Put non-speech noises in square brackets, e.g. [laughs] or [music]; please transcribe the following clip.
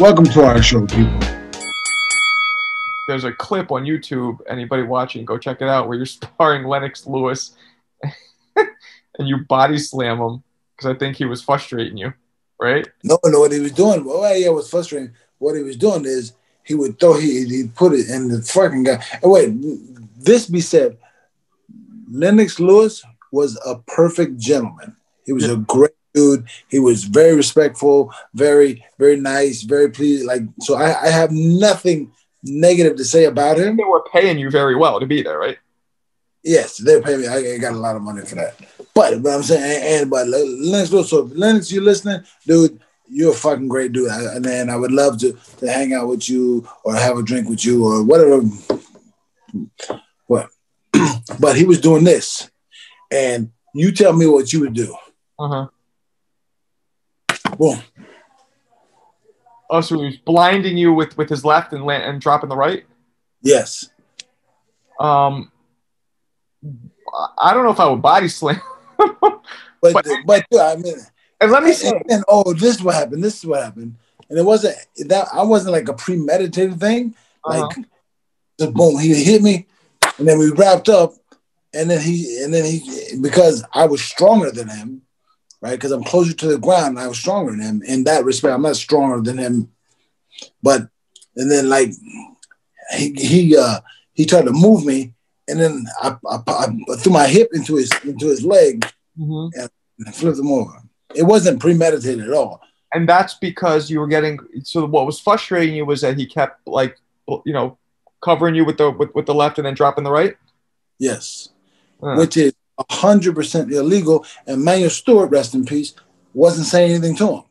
Welcome to our show, people. There's a clip on YouTube. Anybody watching, go check it out. Where you're sparring Lennox Lewis, [laughs] and you body slam him because I think he was frustrating you, right? No, no. What he was doing, well, yeah, it was frustrating. What he was doing is he would throw, he he put it in the fucking guy. And wait, this be said, Lennox Lewis was a perfect gentleman. He was a great dude. He was very respectful, very, very nice, very pleased. Like, so I, I have nothing negative to say about him. They were paying you very well to be there, right? Yes, they're paying me. I got a lot of money for that. But, but I'm saying, and, and but Lennox so Lennox, you listening, dude, you're a fucking great dude. I, and then I would love to, to hang out with you or have a drink with you or whatever. What? [clears throat] but he was doing this. And you tell me what you would do. Uh huh. Boom. Oh, so he's blinding you with with his left and land, and dropping the right. Yes. Um, I don't know if I would body slam. [laughs] but but, but I mean, and let me say, and, and, oh, this is what happened. This is what happened, and it wasn't that I wasn't like a premeditated thing. Like, uh-huh. the boom, he hit me, and then we wrapped up, and then he and then he because I was stronger than him, right? Because I'm closer to the ground, I was stronger than him in that respect. I'm not stronger than him, but and then like he he uh he tried to move me, and then I, I, I threw my hip into his into his leg mm-hmm. and flipped him over. It wasn't premeditated at all. And that's because you were getting so what was frustrating you was that he kept like you know covering you with the with, with the left and then dropping the right. Yes, uh. which is hundred percent illegal. And Emanuel Steward, rest in peace, wasn't saying anything to him.